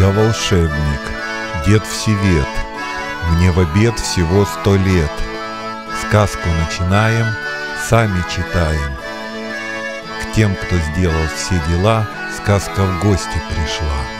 Я волшебник, дед Всевет, Мне в обед всего сто лет. Сказку начинаем, сами читаем. К тем, кто сделал все дела, Сказка в гости пришла.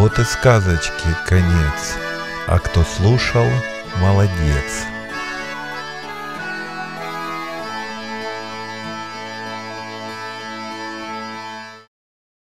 Вот и сказочки конец, а кто слушал, молодец.